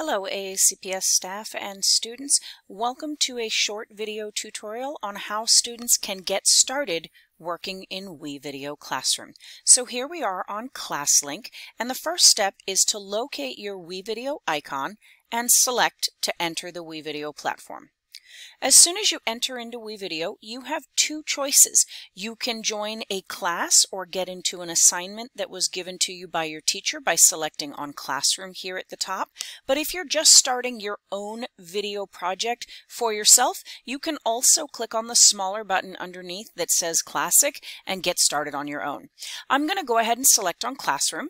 Hello AACPS staff and students. Welcome to a short video tutorial on how students can get started working in WeVideo Classroom. So here we are on ClassLink and the first step is to locate your WeVideo icon and select to enter the WeVideo platform. As soon as you enter into WeVideo, you have two choices. You can join a class or get into an assignment that was given to you by your teacher by selecting on Classroom here at the top. But if you're just starting your own video project for yourself, you can also click on the smaller button underneath that says Classic and get started on your own. I'm going to go ahead and select on Classroom.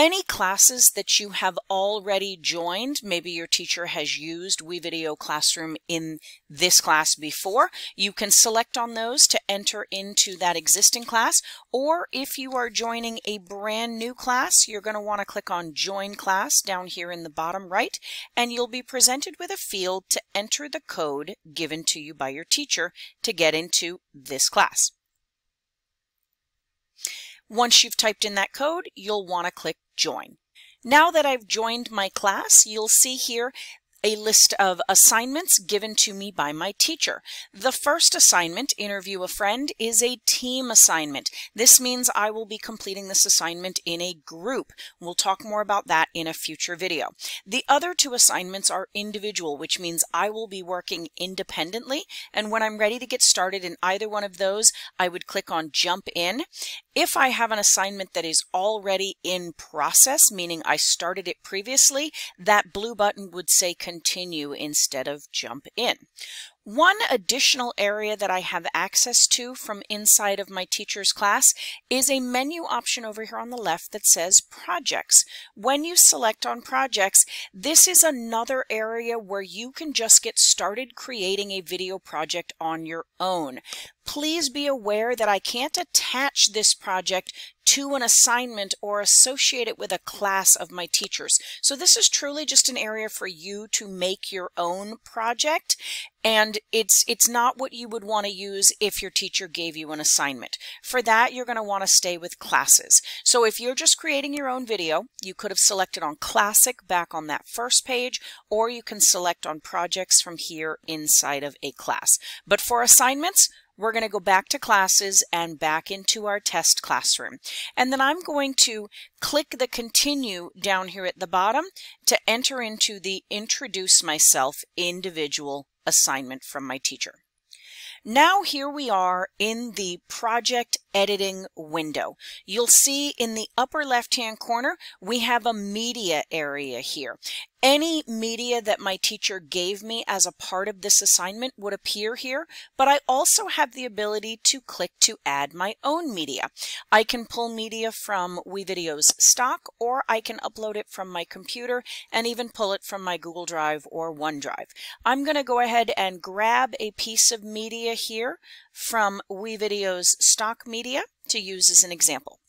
Any classes that you have already joined, maybe your teacher has used WeVideo Classroom in this class before, you can select on those to enter into that existing class. Or if you are joining a brand new class, you're going to want to click on Join Class down here in the bottom right, and you'll be presented with a field to enter the code given to you by your teacher to get into this class. Once you've typed in that code, you'll want to click Join. Now that I've joined my class, you'll see here a list of assignments given to me by my teacher. The first assignment, Interview a Friend, is a team assignment. This means I will be completing this assignment in a group. We'll talk more about that in a future video. The other two assignments are individual, which means I will be working independently. And when I'm ready to get started in either one of those, I would click on Jump In. If I have an assignment that is already in process, meaning I started it previously, that blue button would say continue instead of jump in. One additional area that I have access to from inside of my teacher's class is a menu option over here on the left that says projects. When you select on projects, this is another area where you can just get started creating a video project on your own. Please be aware that I can't attach this project to an assignment or associate it with a class of my teachers. So this is truly just an area for you to make your own project and it's it's not what you would want to use if your teacher gave you an assignment. For that, you're going to want to stay with classes. So if you're just creating your own video, you could have selected on Classic back on that first page, or you can select on projects from here inside of a class. But for assignments, we're going to go back to classes and back into our test classroom. And then I'm going to click the continue down here at the bottom to enter into the introduce myself individual assignment from my teacher. Now here we are in the project editing window. You'll see in the upper left hand corner we have a media area here. Any media that my teacher gave me as a part of this assignment would appear here, but I also have the ability to click to add my own media. I can pull media from WeVideo's stock, or I can upload it from my computer and even pull it from my Google Drive or OneDrive. I'm going to go ahead and grab a piece of media here from WeVideo's stock media to use as an example.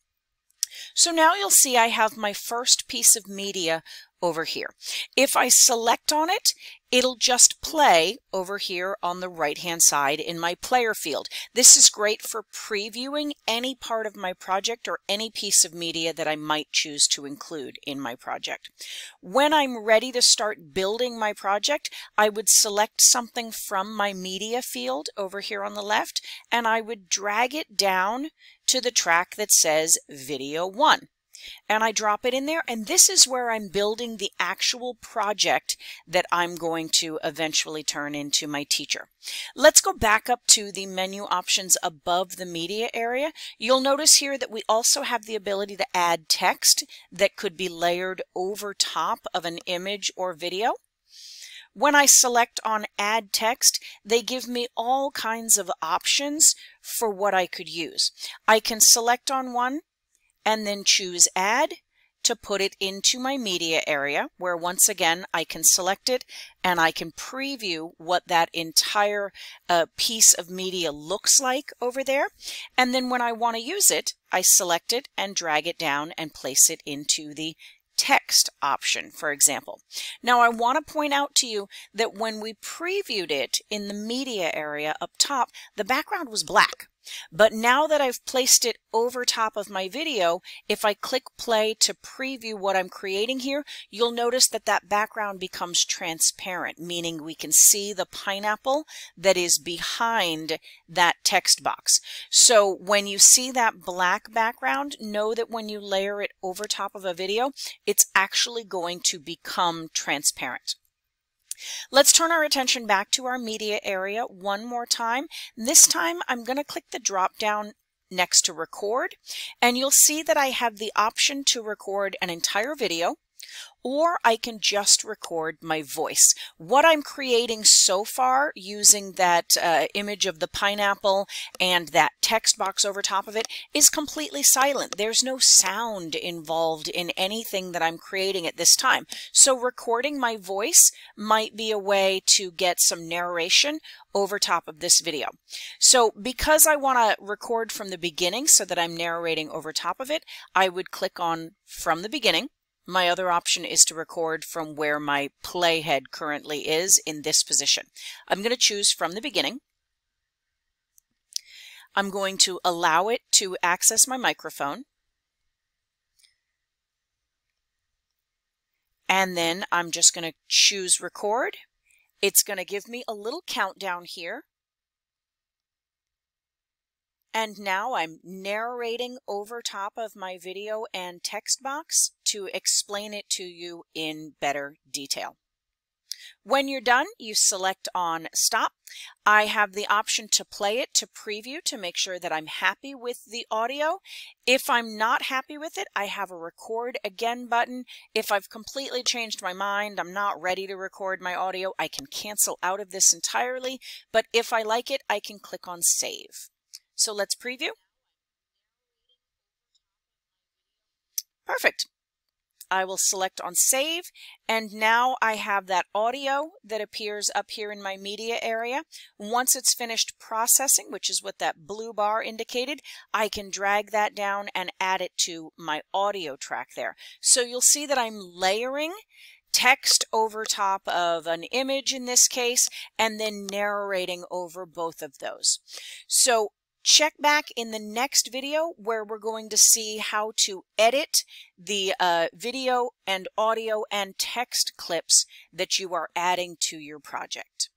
So now you'll see I have my first piece of media over here. If I select on it, it'll just play over here on the right hand side in my player field. This is great for previewing any part of my project or any piece of media that I might choose to include in my project. When I'm ready to start building my project, I would select something from my media field over here on the left and I would drag it down to the track that says video 1 and I drop it in there. And this is where I'm building the actual project that I'm going to eventually turn into my teacher. Let's go back up to the menu options above the media area. You'll notice here that we also have the ability to add text that could be layered over top of an image or video. When I select on add text, they give me all kinds of options for what I could use. I can select on one and then choose add to put it into my media area where once again I can select it and I can preview what that entire uh, piece of media looks like over there. And then when I want to use it, I select it and drag it down and place it into the text option, for example. Now I want to point out to you that when we previewed it in the media area up top, the background was black. But now that I've placed it over top of my video, if I click play to preview what I'm creating here, you'll notice that that background becomes transparent, meaning we can see the pineapple that is behind that text box. So when you see that black background, know that when you layer it over top of a video, it's actually going to become transparent. Let's turn our attention back to our media area one more time. This time I'm going to click the drop down next to record and you'll see that I have the option to record an entire video or I can just record my voice. What I'm creating so far using that uh, image of the pineapple and that text box over top of it is completely silent. There's no sound involved in anything that I'm creating at this time. So recording my voice might be a way to get some narration over top of this video. So because I want to record from the beginning so that I'm narrating over top of it, I would click on from the beginning my other option is to record from where my playhead currently is in this position. I'm going to choose from the beginning. I'm going to allow it to access my microphone. And then I'm just going to choose record. It's going to give me a little countdown here. And now I'm narrating over top of my video and text box to explain it to you in better detail. When you're done, you select on stop. I have the option to play it to preview to make sure that I'm happy with the audio. If I'm not happy with it, I have a record again button. If I've completely changed my mind, I'm not ready to record my audio, I can cancel out of this entirely. But if I like it, I can click on save. So let's preview. Perfect. I will select on save and now I have that audio that appears up here in my media area. Once it's finished processing, which is what that blue bar indicated, I can drag that down and add it to my audio track there. So you'll see that I'm layering text over top of an image in this case, and then narrating over both of those. So Check back in the next video where we're going to see how to edit the uh, video and audio and text clips that you are adding to your project.